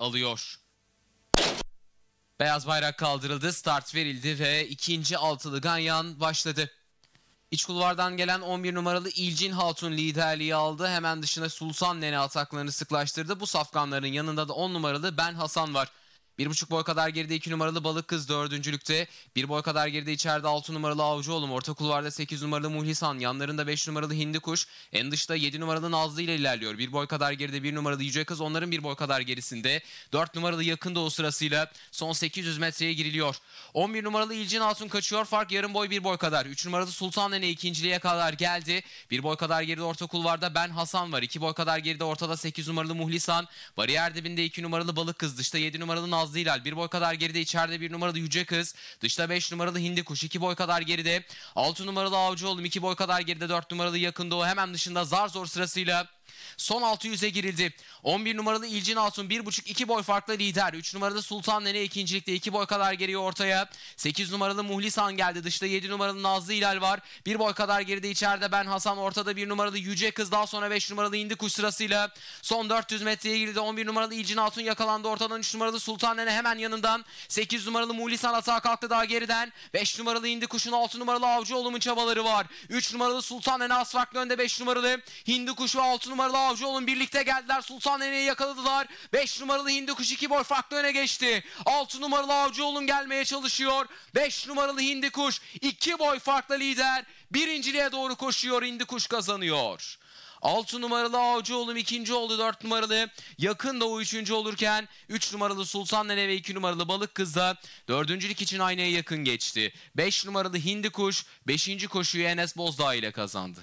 alıyor. Beyaz bayrak kaldırıldı, start verildi ve ikinci altılı ganyan başladı. İç kulvardan gelen 11 numaralı İlcin Hatun liderliği aldı. Hemen dışına Sultan Nene ataklarını sıklaştırdı. Bu safkanların yanında da 10 numaralı Ben Hasan var. Bir buçuk boy kadar geride 2 numaralı Balık Kız dördüncülükte. Bir boy kadar geride içeride 6 numaralı Avcıoğlu. Orta kulvarda 8 numaralı Muhlisan. Yanlarında 5 numaralı Hindi Kuş. En dışta 7 numaralı Nazlı ile ilerliyor. Bir boy kadar geride 1 numaralı Yüce Kız. Onların bir boy kadar gerisinde. 4 numaralı Yakın Doğu sırasıyla son 800 metreye giriliyor. 11 numaralı İlcin Hatun kaçıyor. Fark yarım boy bir boy kadar. 3 numaralı Sultan Nene ikinciliğe kadar geldi. Bir boy kadar geride orta kulvarda Ben Hasan var. 2 boy kadar geride ortada 8 numaralı Muhlisan. Bariyer dibinde 2 numaralı Balık Kız. Dışta 7 numaralı Nazlı Hilal. Bir boy kadar geride içeride 1 numaralı Yüce Kız. Dışta 5 numaralı Hindi Kuş. 2 boy kadar geride. 6 numaralı Avcıoğlu. 2 boy kadar geride 4 numaralı Yakın Doğu. Hemen dışında zar zor sırasıyla Son 600'e girildi. 11 numaralı İlcin Altun 1.5-2 boy farklı lider. 3 numaralı Sultan Nene ikincilikte 2 boy kadar geriye ortaya. 8 numaralı Muhlisan geldi. Dışta 7 numaralı Nazlı Hilal var. 1 boy kadar geride içeride ben Hasan. Ortada 1 numaralı Yüce Kız. Daha sonra 5 numaralı İndi Kuş sırasıyla son 400 metreye girildi. 11 numaralı İlcin Altun yakalandı. Ortadan 3 numaralı Sultan Nene hemen yanından. 8 numaralı Muhlisan atağa kalktı daha geriden. 5 numaralı İndi Kuş'un 6 numaralı Avcıoğlu'nun çabaları var. 3 numaralı Sultan Nene az farklı önde 5 numaralı Hindi Kuş ve 6 numaralı Avcıoğlu'nun birlikte geldiler. Sultan Nene'yi yakaladılar. 5 numaralı Hindi Kuş 2 boy farklı öne geçti. 6 numaralı Avcıoğlu'nun gelmeye çalışıyor. 5 numaralı Hindi Kuş 2 boy farklı lider. Birinciliğe doğru koşuyor. Hindi Kuş kazanıyor. 6 numaralı Avcıoğlu ikinci oldu 4 numaralı Yakın Doğu üçüncü olurken 3 numaralı Sultan Nene ve 2 numaralı Balık Kız da dördüncülük için aynaya yakın geçti. 5 numaralı Hindi Kuş 5. koşuyu Enes Bozdağ ile kazandı.